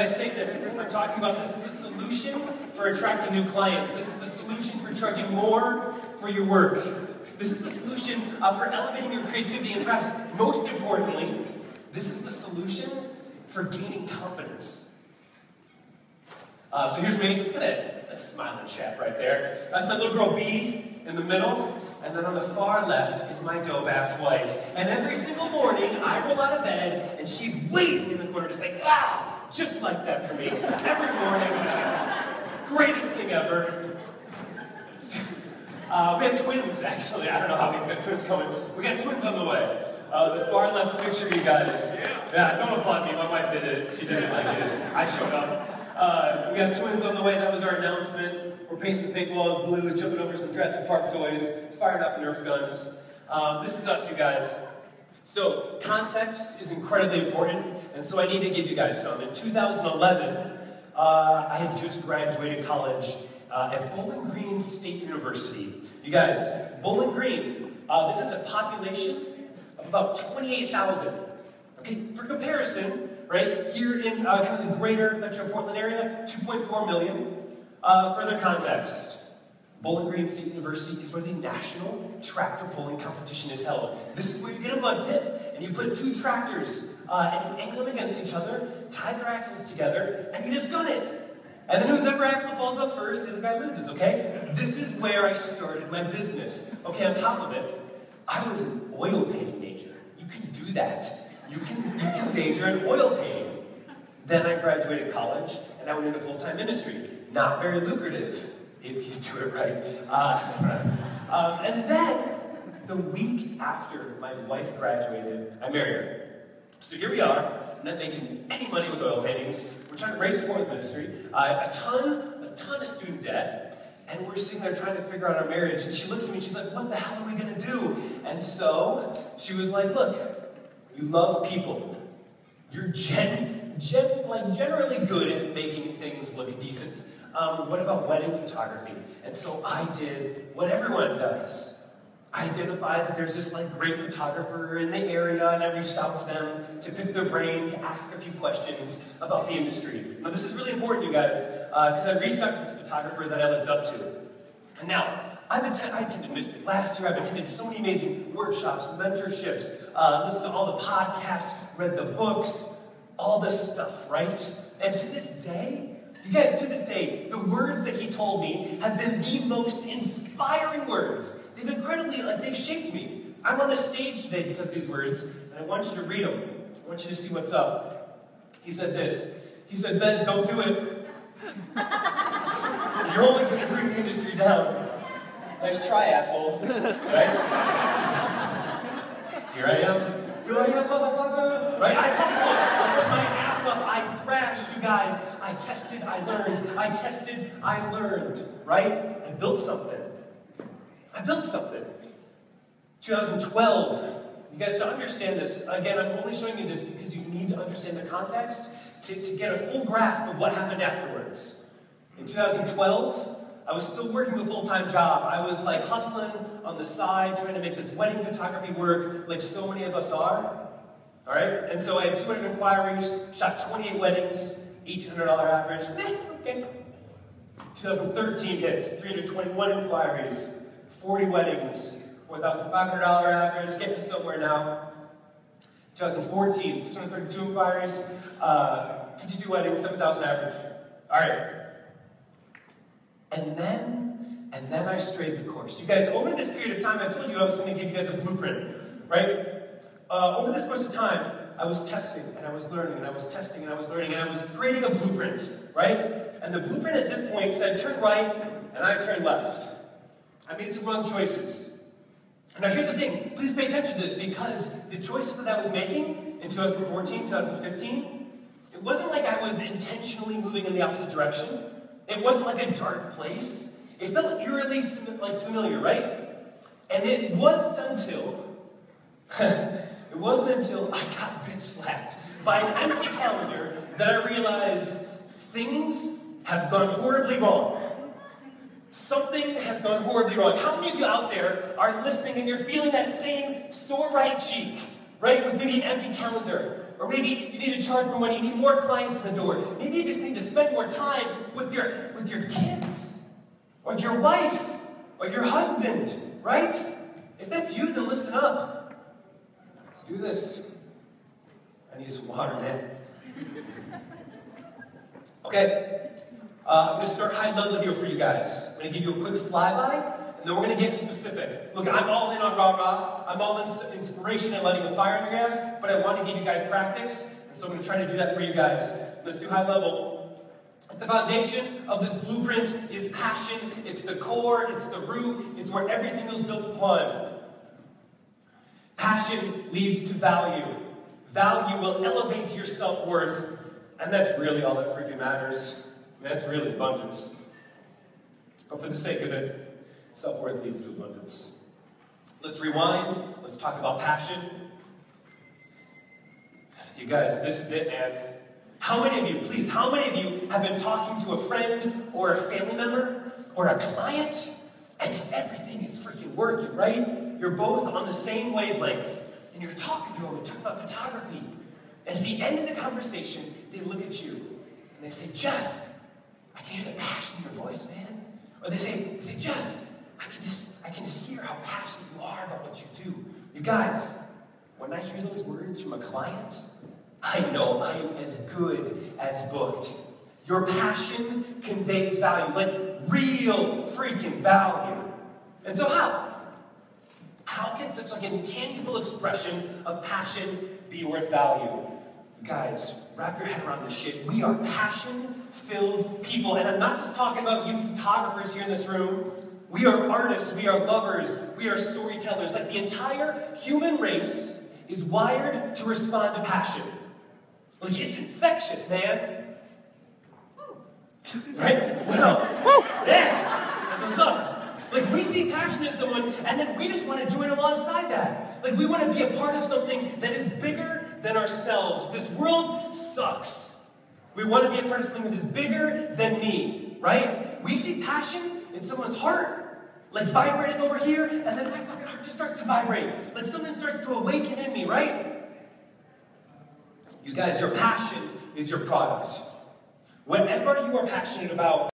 I say this, I'm talking about this is the solution for attracting new clients. This is the solution for charging more for your work. This is the solution uh, for elevating your creativity, and perhaps most importantly, this is the solution for gaining confidence. Uh, so here's me. Look at that, a smiling chap right there. That's my little girl B in the middle. And then on the far left is my dope-ass wife. And every single morning, I roll out of bed, and she's waiting in the corner to say, wow, just like that for me. Every morning. Greatest thing ever. Uh, we had twins, actually. I don't know how we got twins coming. We got twins on the way. Uh, the far left picture, you guys. Yeah, don't applaud me. My wife did it. She doesn't like it. I showed up. Uh, we got twins on the way. That was our announcement. We're painting the pink walls blue, jumping over some Jurassic Park toys, firing up Nerf guns. Um, this is us, you guys. So, context is incredibly important, and so I need to give you guys some. In 2011, uh, I had just graduated college uh, at Bowling Green State University. You guys, Bowling Green, uh, this is a population of about 28,000. Okay, for comparison, right, here in uh, kind of the greater Metro Portland area, 2.4 million. Uh, further context, Bowling Green State University is where the national tractor pulling competition is held. This is where you get a mud pit, and you put two tractors, uh, and you angle them against each other, tie their axles together, and you just gun it. And then whoever axle falls off first, the guy loses, okay? This is where I started my business. Okay, on top of it, I was an oil painting major. You can do that. You can, you can major in oil painting. Then I graduated college, and I went into full-time industry. Not very lucrative if you do it right. Uh, um, and then, the week after my wife graduated, I married her. So here we are, not making any money with oil paintings. We're trying to raise support with ministry. Uh, a ton, a ton of student debt. And we're sitting there trying to figure out our marriage. And she looks at me and she's like, what the hell are we going to do? And so she was like, look, you love people. You're gen, gen, like generally good at making things look decent um, what about wedding photography? And so I did what everyone does. I identified that there's this like great photographer in the area, and I reached out to them to pick their brain, to ask a few questions about the industry. Now this is really important, you guys, because uh, I reached out to this photographer that I looked up to. And now, I've attended, I attended Mystic last year. I've attended so many amazing workshops, mentorships, uh, listened to all the podcasts, read the books, all this stuff, right? And to this day, you guys, to this day, the words that he told me have been the most inspiring words. They've incredibly, like, they've shaped me. I'm on the stage today because of these words, and I want you to read them. I want you to see what's up. He said this. He said, Ben, don't do it. You're only going to bring the industry down. Nice try, asshole. Right? Here I am. Here I am, motherfucker. Right? I hustled. I put my ass off. I thrashed, you guys. I tested, I learned. I tested, I learned. Right? I built something. I built something. 2012. You guys, to understand this, again, I'm only showing you this because you need to understand the context to, to get a full grasp of what happened afterwards. In 2012, I was still working a full-time job. I was like hustling on the side, trying to make this wedding photography work like so many of us are. All right? And so I had 200 inquiries, shot 28 weddings, $1,800 average. Eh, okay. 2013 hits, 321 inquiries, 40 weddings, $4,500 average, getting somewhere now. 2014, 632 inquiries, uh, 52 weddings, 7,000 average. All right. And then, and then I strayed the course. You guys, over this period of time, I told you I was going to give you guys a blueprint, right? Uh, over this course of time, I was testing and I was learning and I was testing and I was learning and I was creating a blueprint, right? And the blueprint at this point said turn right and I turned left. I made some wrong choices. Now here's the thing, please pay attention to this because the choices that I was making in 2014, 2015, it wasn't like I was intentionally moving in the opposite direction. It wasn't like a dark place. It felt eerily like familiar, right? And it wasn't until it wasn't until I got bitch slapped by an empty calendar that I realized things have gone horribly wrong. Something has gone horribly wrong. How many of you out there are listening and you're feeling that same sore right cheek, right, with maybe an empty calendar? Or maybe you need to charge more money, you need more clients in the door. Maybe you just need to spend more time with your, with your kids, or your wife, or your husband, right? If that's you, then listen up. Let's do this. I need some water, man. Okay, uh, I'm going to start high level here for you guys. I'm going to give you a quick flyby, and then we're going to get specific. Look, I'm all in on rah rah. I'm all in inspiration and letting the fire in your ass, but I want to give you guys practice, and so I'm going to try to do that for you guys. Let's do high level. The foundation of this blueprint is passion. It's the core, it's the root, it's where everything is built upon. Passion leads to value. Value will elevate your self worth, and that's really all that freaking matters. That's really abundance. But for the sake of it, self worth leads to abundance. Let's rewind. Let's talk about passion. You guys, this is it, man. How many of you, please, how many of you have been talking to a friend or a family member or a client and just everything is freaking working, right? You're both on the same wavelength and you're talking to them and talking about photography. And at the end of the conversation, they look at you and they say, Jeff, I can hear the passion in your voice, man. Or they say, they say, Jeff, I can just I can just hear how passionate you are about what you do. You guys, when I hear those words from a client, I know I am as good as booked. Your passion conveys value, like real freaking value. And so how? Can such like an intangible expression of passion be worth value? Guys, wrap your head around this shit. We are passion-filled people. And I'm not just talking about you photographers here in this room. We are artists, we are lovers, we are storytellers. Like the entire human race is wired to respond to passion. Like it's infectious, man. Right? Well, yeah, that's what's up. Like we see passion in someone, and then we just want to join alongside that. Like we want to be a part of something that is bigger than ourselves. This world sucks. We want to be a part of something that is bigger than me, right? We see passion in someone's heart, like vibrating over here, and then my fucking heart just starts to vibrate. Like something starts to awaken in me, right? You guys, your passion is your product. Whatever you are passionate about